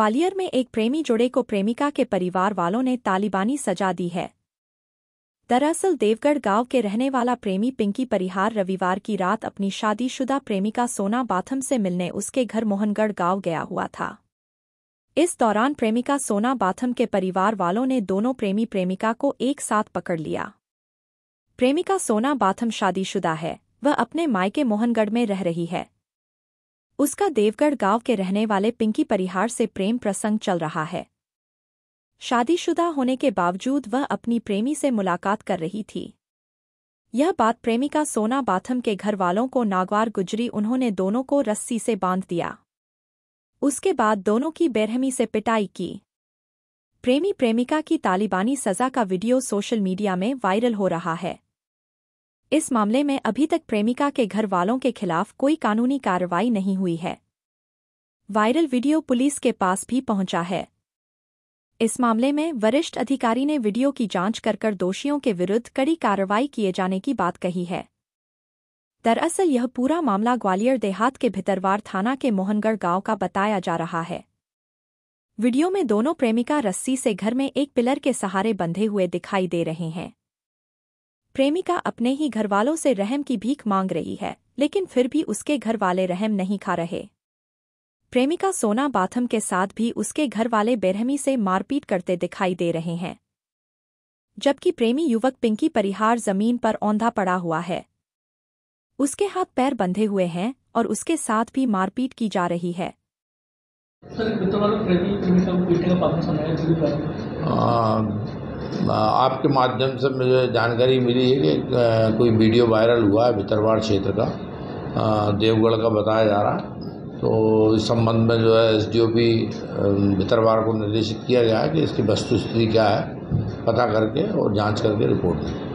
ग्वालियर में एक प्रेमी जोड़े को प्रेमिका के परिवार वालों ने तालिबानी सजा दी है। दरअसल देवगढ़ गाँव के रहने वाला प्रेमी पिंकी परिहार रविवार की रात अपनी शादीशुदा प्रेमिका सोना बाथम से मिलने उसके घर मोहनगढ़ गाँव गया हुआ था। इस दौरान प्रेमिका सोना बाथम के परिवार वालों ने दोनों प्रेमी प्रेमिका को एक साथ पकड़ लिया। प्रेमिका सोना बाथम शादीशुदा है, वह अपने मायके मोहनगढ़ में रह रही है। उसका देवगढ़ गाँव के रहने वाले पिंकी परिहार से प्रेम प्रसंग चल रहा है। शादीशुदा होने के बावजूद वह अपनी प्रेमी से मुलाकात कर रही थी। यह बात प्रेमिका सोना बाथम के घर वालों को नागवार गुजरी उन्होंने दोनों को रस्सी से बाँध दिया। उसके बाद दोनों की बेरहमी से पिटाई की। प्रेमी प्रेमिका की तालिबानी सजा का वीडियो सोशल मीडिया में वायरल हो रहा है। इस मामले में अभी तक प्रेमिका के घर वालों के खिलाफ कोई कानूनी कार्रवाई नहीं हुई है। वायरल वीडियो पुलिस के पास भी पहुँचा है। इस मामले में वरिष्ठ अधिकारी ने वीडियो की जाँच कर कर दोषियों के विरुद्ध कड़ी कार्रवाई किए जाने की बात कही है। दरअसल यह पूरा मामला ग्वालियर देहात के भितरवार थाना के मोहनगढ़ गाँव का बताया जा रहा है। वीडियो में दोनों प्रेमिका रस्सी से घर में एक पिलर के सहारे बंधे हुए दिखाई दे रहे हैं। प्रेमिका अपने ही घरवालों से रहम की भीख मांग रही है लेकिन फिर भी उसके घर वाले रहम नहीं खा रहे। प्रेमिका सोना बाथम के साथ भी उसके घर वाले बेरहमी से मारपीट करते दिखाई दे रहे हैं। जबकि प्रेमी युवक पिंकी परिहार ज़मीन पर औंधा पड़ा हुआ है। उसके हाथ पैर बंधे हुए हैं और उसके साथ भी मारपीट की जा रही है। सर प्रेमी आपके माध्यम से मुझे जानकारी मिली है कि कोई वीडियो वायरल हुआ है भितरवाड़ क्षेत्र का देवगढ़ का बताया जा रहा। है तो इस संबंध में जो है S D O P Bhitarwar को निर्देशित किया गया है कि इसकी वस्तुस्थिति क्या है, पता करके और जाँच करके रिपोर्ट दें।